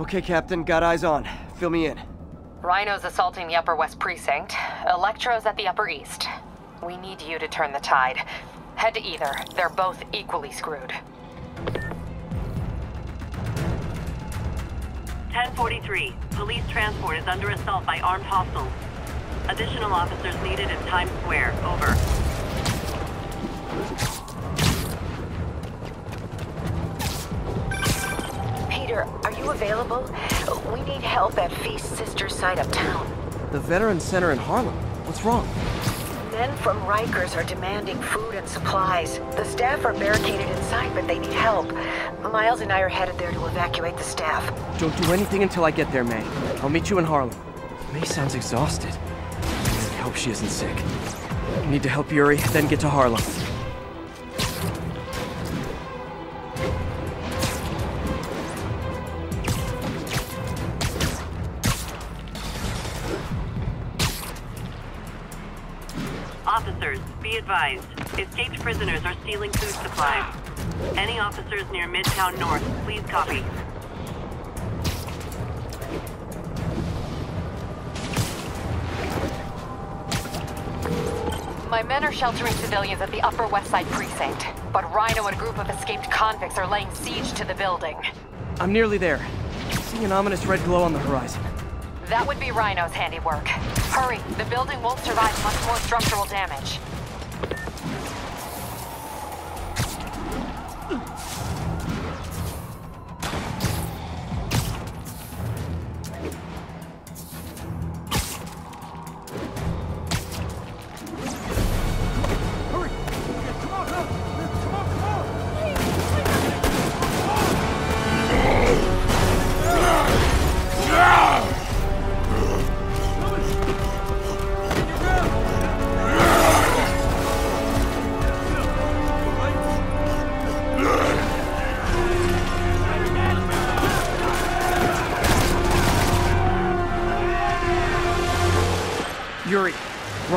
Okay, Captain, got eyes on. Fill me in. Rhino's assaulting the Upper West Precinct. Electro's at the Upper East. We need you to turn the tide. Head to either. They're both equally screwed. 1043. Police transport is under assault by armed hostiles. Additional officers needed in Times Square. Over. Are you available? We need help at Feast Sister's of town. The Veteran Center in Harlem. What's wrong? Men from Rikers are demanding food and supplies. The staff are barricaded inside, but they need help. Miles and I are headed there to evacuate the staff. Don't do anything until I get there, May. I'll meet you in Harlem. May sounds exhausted. I hope she isn't sick. I need to help Yuri, then get to Harlem. Officers, be advised. Escaped prisoners are stealing food supplies. Any officers near Midtown North, please copy. My men are sheltering civilians at the Upper West Side Precinct, but Rhino and a group of escaped convicts are laying siege to the building. I'm nearly there. I See an ominous red glow on the horizon. That would be Rhino's handiwork. Hurry, the building won't survive much more structural damage.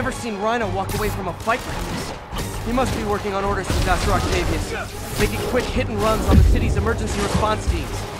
Never seen Rhino walk away from a fight like this. He must be working on orders from Dr. Octavius, making quick hit and runs on the city's emergency response teams.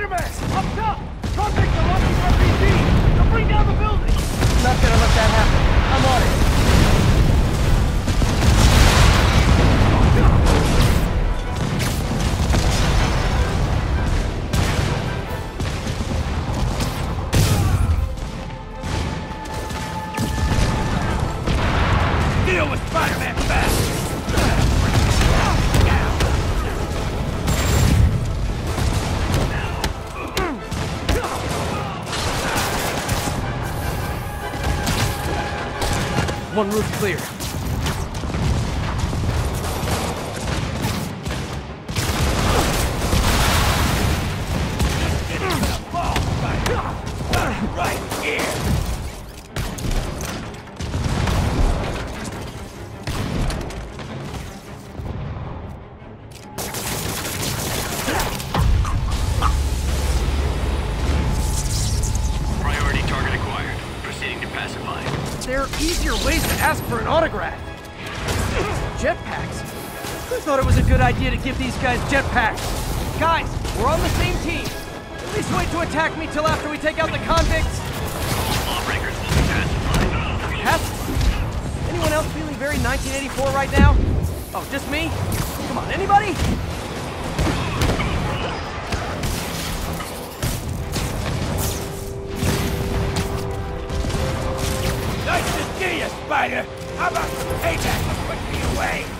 Spider-Man, up top! Contact the lucky RPG! They'll bring down the building! Not gonna let that happen. I'm on it. One roof clear. Priority target acquired. Proceeding to pacify. There are easier ways to ask for an autograph. Jetpacks? Who thought it was a good idea to give these guys jetpacks? Guys, we're on the same team. At least wait to attack me till after we take out the convicts. Lawbreakers anyone else feeling very 1984 right now? Oh, just me? Come on, anybody? Spider! How about some payback for putting me away?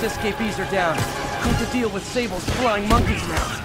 Riker's escapees are down. Need to deal with Sable's flying monkeys now.